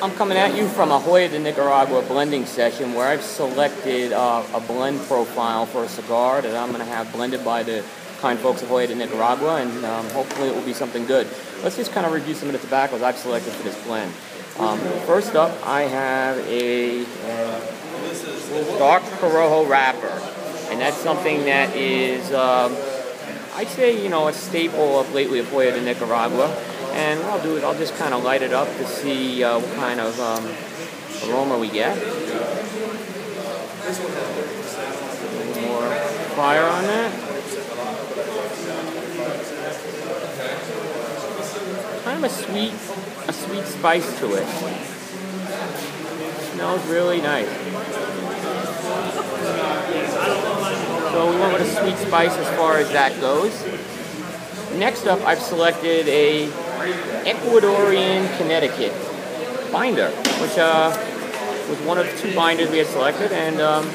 I'm coming at you from a de Nicaragua blending session where I've selected uh, a blend profile for a cigar that I'm going to have blended by the kind folks of Joya de Nicaragua, and um, hopefully it will be something good. Let's just kind of review some of the tobaccos I've selected for this blend. Um, first up, I have a uh, dark Corojo wrapper, and that's something that is, um, I'd say, you know, a staple of lately of Joya de Nicaragua. And what I'll do is I'll just kind of light it up to see uh, what kind of um, aroma we get. More fire on that. Kind of a sweet, a sweet spice to it. Smells really nice. So we went with a sweet spice as far as that goes. Next up, I've selected a Ecuadorian Connecticut binder, which uh, was one of two binders we had selected, and um,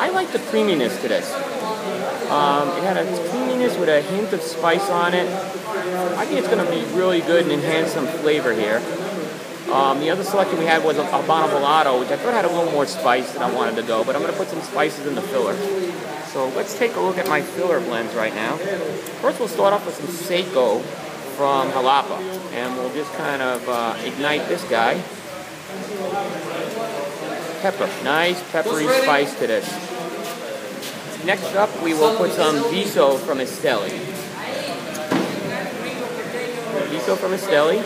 I like the creaminess to this. Um, it had a creaminess with a hint of spice on it. I think it's going to be really good and enhance some flavor here. Um, the other selection we had was a Volado, which I thought had a little more spice than I wanted to go, but I'm going to put some spices in the filler. So let's take a look at my filler blends right now. First we'll start off with some Seco from Jalapa. And we'll just kind of uh, ignite this guy. Pepper. Nice peppery spice to this. Next up, we will put some Viso from Esteli. Viso from Esteli.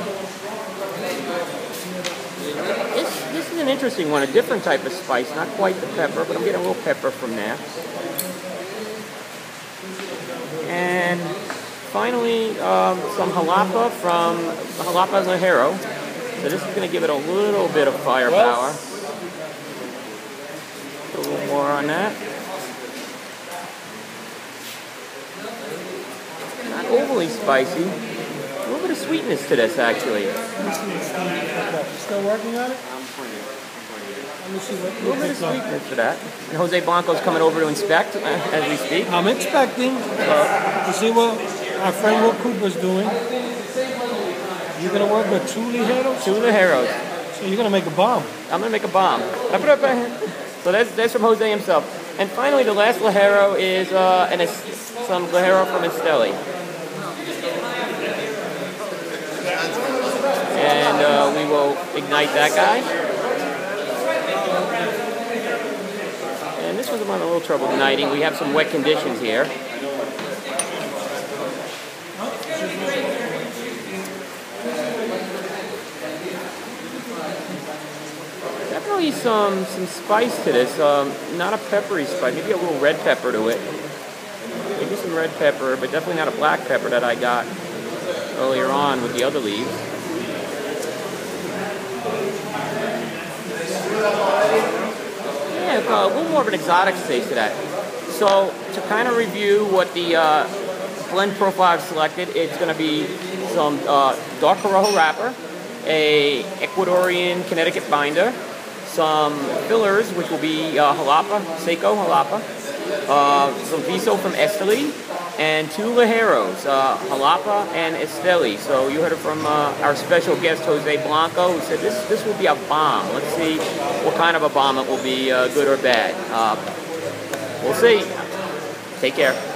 This, this is an interesting one, a different type of spice, not quite the pepper, but I'm getting a little pepper from that. And finally, um, some jalapa from Jalapa Ligero. So this is going to give it a little bit of firepower. Put a little more on that. Not overly spicy. A little bit of sweetness to this, actually. Still working on it? A little bit of sweetness to that. And Jose Blanco's coming over to inspect uh, as we speak. I'm expecting uh, to see what our friend Will Cooper's doing. You're gonna work with two ligeros? Two ligeros. So you're gonna make a bomb. I'm gonna make a bomb. I put up So that's that's from Jose himself. And finally, the last ligero is uh, an, some ligero from Esteli. And uh, we will ignite that guy. And this one's having a little trouble igniting. We have some wet conditions here. Definitely some some spice to this. Um, not a peppery spice. Maybe a little red pepper to it. Maybe some red pepper, but definitely not a black pepper that I got earlier on with the other leaves. Yeah, a little more of an exotic taste to that. So to kind of review what the uh, blend profile I've selected, it's going to be some uh, dark Corojo wrapper, a Ecuadorian Connecticut binder, some fillers, which will be uh, Jalapa, Seco Jalapa, uh, some Viso from Esteli, and two Ligeros, uh, Jalapa and Esteli. So you heard it from uh, our special guest, Jose Blanco, who said this, this will be a bomb. Let's see what kind of a bomb it will be, uh, good or bad. Uh, we'll see. Take care.